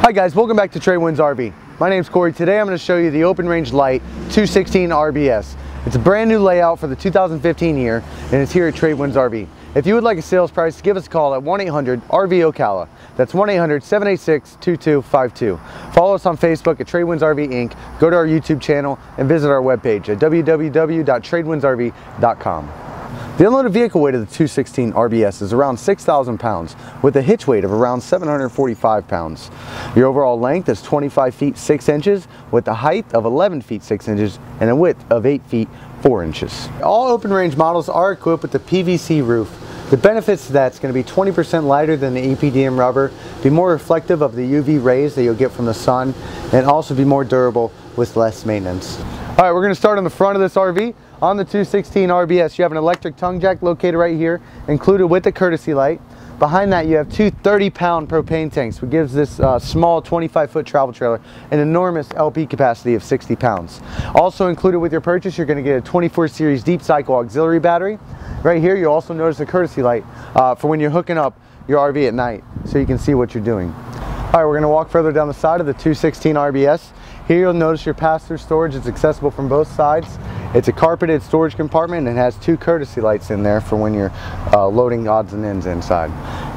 Hi guys, welcome back to Tradewinds RV. My name's Cory. Today I'm going to show you the Open Range Light 216 RBS. It's a brand new layout for the 2015 year and it's here at Tradewinds RV. If you would like a sales price, give us a call at 1-800-RV Ocala. That's 1-800-786-2252. Follow us on Facebook at Tradewinds RV Inc. Go to our YouTube channel and visit our webpage at www.tradewindsrv.com. The unloaded vehicle weight of the 216 RBS is around 6,000 pounds with a hitch weight of around 745 pounds. Your overall length is 25 feet 6 inches with a height of 11 feet 6 inches and a width of 8 feet 4 inches. All open range models are equipped with the PVC roof. The benefits to that is going to be 20% lighter than the EPDM rubber, be more reflective of the UV rays that you'll get from the sun, and also be more durable with less maintenance. All right, we're going to start on the front of this RV. On the 216 RBS, you have an electric tongue jack located right here, included with the courtesy light. Behind that, you have two 30-pound propane tanks, which gives this uh, small 25-foot travel trailer an enormous LP capacity of 60 pounds. Also included with your purchase, you're going to get a 24 series deep cycle auxiliary battery. Right here, you'll also notice a courtesy light uh, for when you're hooking up your RV at night, so you can see what you're doing. All right, we're going to walk further down the side of the 216 RBS. Here you'll notice your pass-through storage is accessible from both sides. It's a carpeted storage compartment and has two courtesy lights in there for when you're uh, loading odds and ends inside.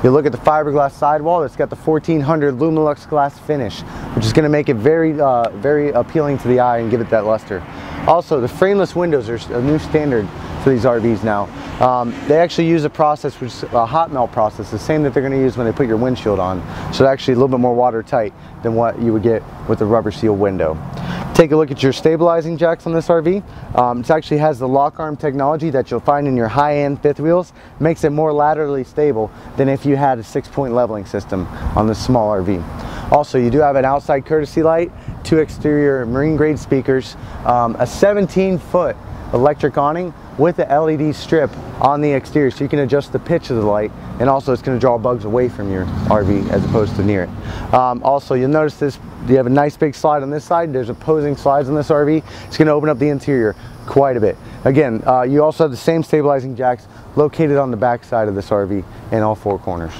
You look at the fiberglass sidewall, it's got the 1400 Luminolux glass finish, which is going to make it very, uh, very appealing to the eye and give it that luster. Also, the frameless windows are a new standard for these RVs now. Um, they actually use a process, which is a hot melt process, the same that they're going to use when they put your windshield on. So actually a little bit more watertight than what you would get with a rubber seal window. Take a look at your stabilizing jacks on this RV. Um, it actually has the lock arm technology that you'll find in your high-end fifth wheels. Makes it more laterally stable than if you had a six-point leveling system on this small RV. Also, you do have an outside courtesy light, two exterior marine grade speakers, um, a 17 foot electric awning with the LED strip on the exterior so you can adjust the pitch of the light and also it's going to draw bugs away from your RV as opposed to near it. Um, also you'll notice this you have a nice big slide on this side there's opposing slides on this RV it's going to open up the interior quite a bit. Again uh, you also have the same stabilizing jacks located on the back side of this RV in all four corners.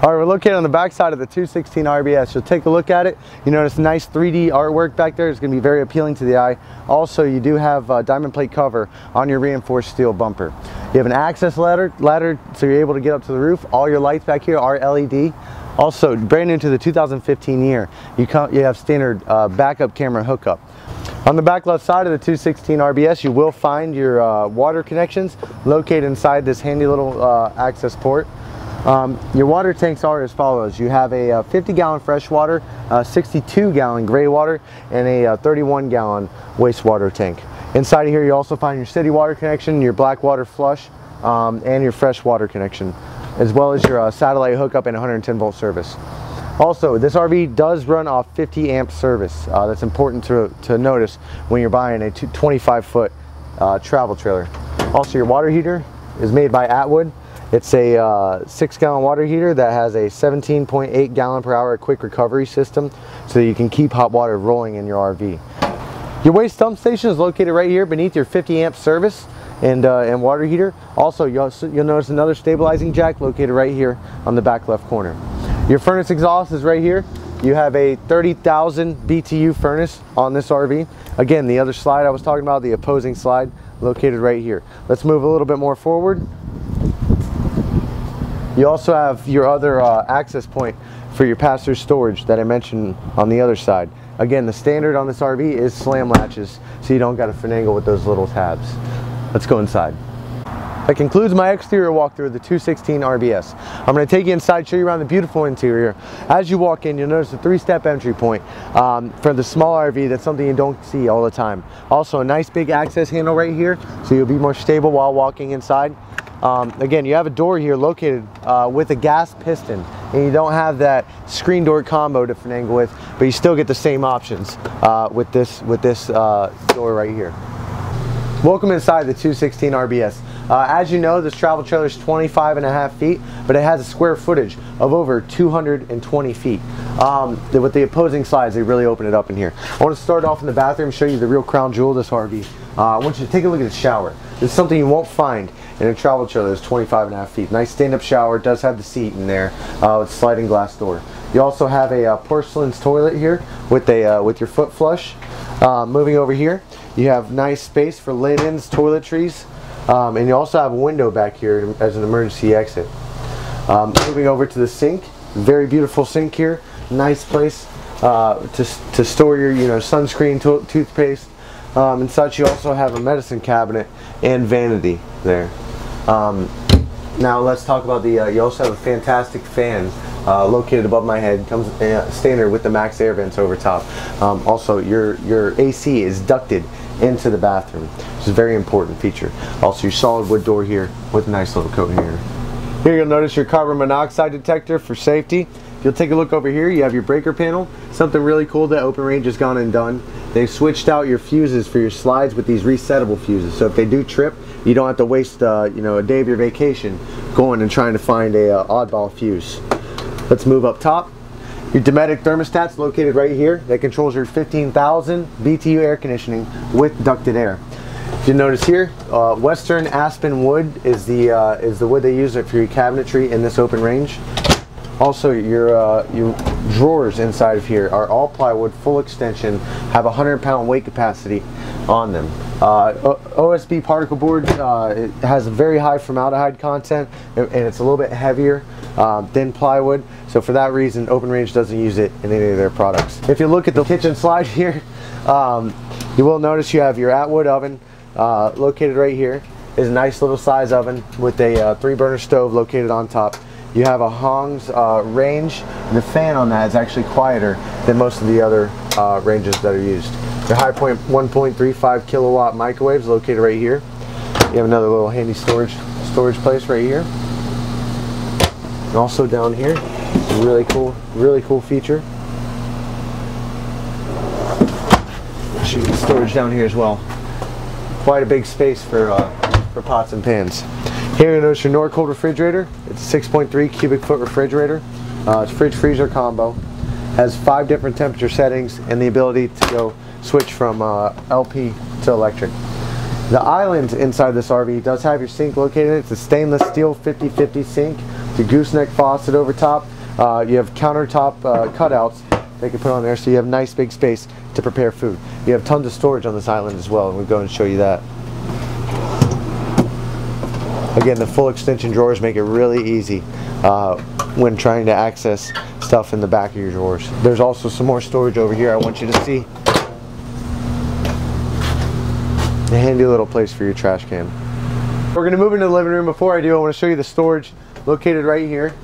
All right, we're located on the back side of the 216 RBS. You'll take a look at it. You notice nice 3D artwork back there. It's gonna be very appealing to the eye. Also, you do have a diamond plate cover on your reinforced steel bumper. You have an access ladder, ladder so you're able to get up to the roof. All your lights back here are LED. Also, brand new to the 2015 year, you, come, you have standard uh, backup camera hookup. On the back left side of the 216 RBS, you will find your uh, water connections located inside this handy little uh, access port. Um, your water tanks are as follows. You have a, a 50 gallon freshwater, a 62 gallon gray water, and a, a 31 gallon wastewater tank. Inside of here you also find your city water connection, your black water flush, um, and your fresh water connection, as well as your uh, satellite hookup and 110 volt service. Also, this RV does run off 50 amp service. Uh, that's important to, to notice when you're buying a 25 foot uh, travel trailer. Also, your water heater is made by Atwood. It's a uh, six gallon water heater that has a 17.8 gallon per hour quick recovery system so you can keep hot water rolling in your RV. Your waste dump station is located right here beneath your 50 amp service and, uh, and water heater. Also, you'll, you'll notice another stabilizing jack located right here on the back left corner. Your furnace exhaust is right here. You have a 30,000 BTU furnace on this RV. Again, the other slide I was talking about, the opposing slide, located right here. Let's move a little bit more forward. You also have your other uh, access point for your pass-through storage that I mentioned on the other side. Again, the standard on this RV is slam latches, so you don't got to finagle with those little tabs. Let's go inside. That concludes my exterior walkthrough of the 216 RBS. I'm going to take you inside, show you around the beautiful interior. As you walk in, you'll notice a three-step entry point. Um, for the small RV, that's something you don't see all the time. Also, a nice big access handle right here, so you'll be more stable while walking inside. Um, again, you have a door here located uh, with a gas piston and you don't have that screen door combo to finagle with, but you still get the same options uh, with this, with this uh, door right here. Welcome inside the 216 RBS. Uh, as you know, this travel trailer is 25 and a half feet, but it has a square footage of over 220 feet. Um, with the opposing sides, they really open it up in here. I want to start off in the bathroom, show you the real crown jewel of this RV. Uh, I want you to take a look at the shower. It's something you won't find in a travel trailer that's 25 and a half feet. Nice stand-up shower, does have the seat in there uh, with sliding glass door. You also have a uh, porcelain's toilet here with a uh, with your foot flush. Uh, moving over here, you have nice space for linens, toiletries, um, and you also have a window back here as an emergency exit. Um, moving over to the sink, very beautiful sink here, nice place uh, to, to store your you know sunscreen, to toothpaste, um, and such. You also have a medicine cabinet and vanity there. Um, now let's talk about the, uh, you also have a fantastic fan uh, located above my head, comes uh, standard with the MaxxAir vents over top. Um, also your, your AC is ducted into the bathroom, which is a very important feature. Also your solid wood door here with a nice little coat here. Here you'll notice your carbon monoxide detector for safety. If you'll take a look over here, you have your breaker panel. Something really cool that Open Range has gone and done. They've switched out your fuses for your slides with these resettable fuses. So if they do trip, you don't have to waste uh, you know a day of your vacation going and trying to find a uh, oddball fuse. Let's move up top. Your Dometic thermostat's located right here. That controls your 15,000 BTU air conditioning with ducted air. If you notice here, uh, Western Aspen wood is the uh, is the wood they use for your cabinetry in this open range. Also, your, uh, your drawers inside of here are all plywood, full extension, have a 100 pound weight capacity on them. Uh, OSB particle board uh, it has a very high formaldehyde content and it's a little bit heavier um, than plywood. So for that reason, Open Range doesn't use it in any of their products. If you look at the kitchen slide here, um, you will notice you have your Atwood oven uh, located right here. Is a nice little size oven with a uh, three burner stove located on top. You have a Hong's uh, range. The fan on that is actually quieter than most of the other uh, ranges that are used. The high 1.35 kilowatt microwave is located right here. You have another little handy storage storage place right here. And also down here, really cool, really cool feature. Storage down here as well. Quite a big space for uh, for pots and pans. Here you notice your Norcold refrigerator. It's a 6.3 cubic foot refrigerator. Uh, it's fridge freezer combo. Has five different temperature settings and the ability to go switch from uh, LP to electric. The island inside this RV does have your sink located. It's a stainless steel 50-50 sink. The gooseneck faucet over top. Uh, you have countertop uh, cutouts they can put on there so you have nice big space to prepare food. You have tons of storage on this island as well and we'll go and show you that. Again, the full extension drawers make it really easy uh, when trying to access stuff in the back of your drawers. There's also some more storage over here I want you to see. A handy little place for your trash can. We're going to move into the living room. Before I do, I want to show you the storage located right here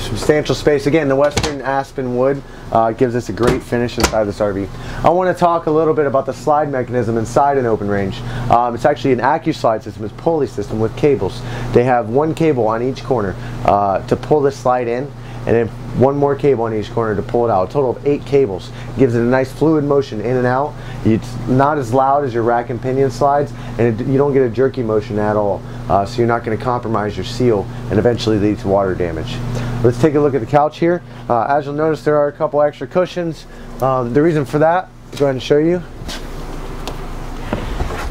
substantial space. Again, the Western Aspen wood uh, gives us a great finish inside this RV. I want to talk a little bit about the slide mechanism inside an open range. Um, it's actually an AccuSlide system, it's pulley system with cables. They have one cable on each corner uh, to pull the slide in and then one more cable on each corner to pull it out. A total of eight cables. Gives it a nice fluid motion in and out. It's not as loud as your rack and pinion slides, and it, you don't get a jerky motion at all. Uh, so you're not going to compromise your seal and eventually lead to water damage. Let's take a look at the couch here. Uh, as you'll notice, there are a couple extra cushions. Um, the reason for that, I'll go ahead and show you.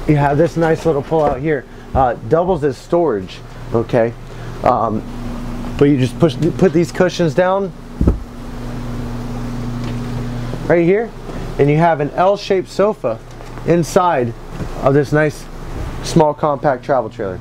You have this nice little pull out here. Uh, doubles as storage, okay? Um, but you just push, put these cushions down right here, and you have an L-shaped sofa inside of this nice small compact travel trailer.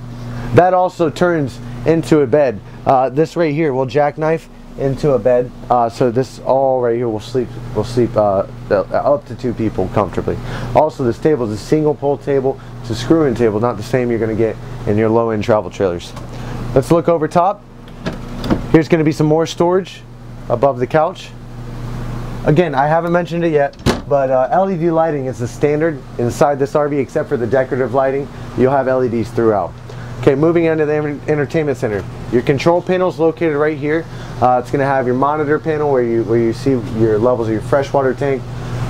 That also turns into a bed. Uh, this right here will jackknife into a bed. Uh, so this all right here will sleep will sleep uh, up to two people comfortably. Also, this table is a single pole table. It's a screw-in table, not the same you're going to get in your low-end travel trailers. Let's look over top. Here's going to be some more storage above the couch. Again, I haven't mentioned it yet, but uh, LED lighting is the standard inside this RV, except for the decorative lighting. You'll have LEDs throughout. Okay, moving on to the entertainment center. Your control panel is located right here. Uh, it's going to have your monitor panel where you where you see your levels of your freshwater tank,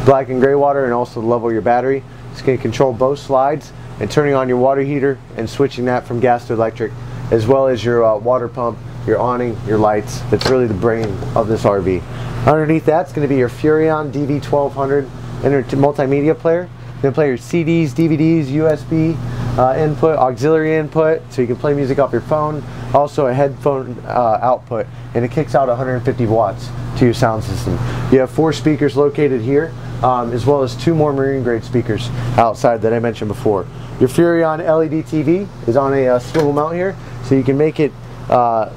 black and gray water, and also the level of your battery. It's going to control both slides and turning on your water heater and switching that from gas to electric, as well as your uh, water pump, your awning, your lights. It's really the brain of this RV. Underneath that's going to be your Furrion DV1200 multimedia player. You can play your CDs, DVDs, USB uh, input, auxiliary input, so you can play music off your phone. also a headphone uh, output, and it kicks out 150 watts to your sound system. You have four speakers located here, um, as well as two more marine grade speakers outside that I mentioned before. Your Furrion LED TV is on a uh, swivel mount here, so you can make it uh,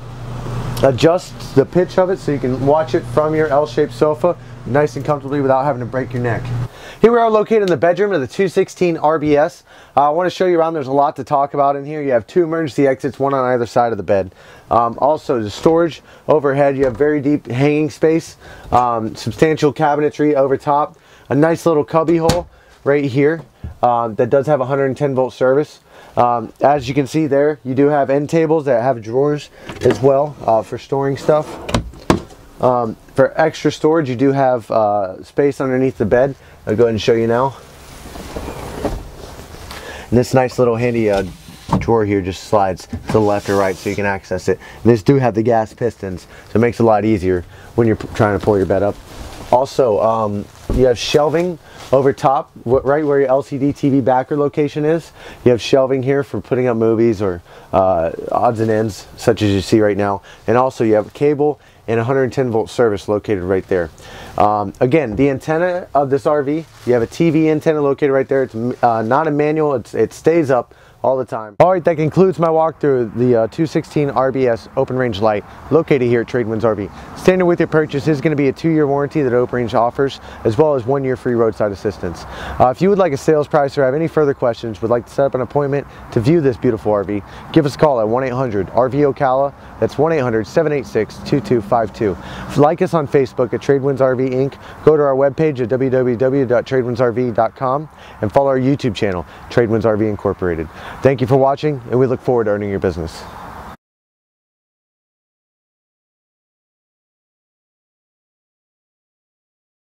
adjust the pitch of it so you can watch it from your L-shaped sofa nice and comfortably without having to break your neck. Here we are located in the bedroom of the 216 RBS. Uh, I want to show you around. There's a lot to talk about in here. You have two emergency exits, one on either side of the bed. Um, also, the storage overhead. You have very deep hanging space, um, substantial cabinetry over top, a nice little cubby hole right here um, that does have 110 volt service. Um, as you can see there, you do have end tables that have drawers as well uh, for storing stuff. Um, for extra storage, you do have uh, space underneath the bed. I'll go ahead and show you now. And this nice little handy uh, drawer here just slides to the left or right so you can access it. And this do have the gas pistons, so it makes it a lot easier when you're trying to pull your bed up. Also, um, you have shelving over top, right where your LCD TV backer location is. You have shelving here for putting up movies or uh, odds and ends, such as you see right now. And also you have cable and 110 volt service located right there. Um, again, the antenna of this RV, you have a TV antenna located right there. It's uh, not a manual, it's, it stays up all the time. All right, that concludes my walkthrough the uh, 216 RBS Open Range light located here at Tradewinds RV. Standard with your purchase is going to be a two-year warranty that Open Range offers, as well as one year free roadside assistance. Uh, if you would like a sales price or have any further questions, would like to set up an appointment to view this beautiful RV, give us a call at 1-800-RV-OCALA. That's 1-800-786-2252. Like us on Facebook at Tradewinds RV Inc. Go to our webpage at www.tradewindsrv.com and follow our YouTube channel, Tradewinds RV Incorporated. Thank you for watching and we look forward to earning your business.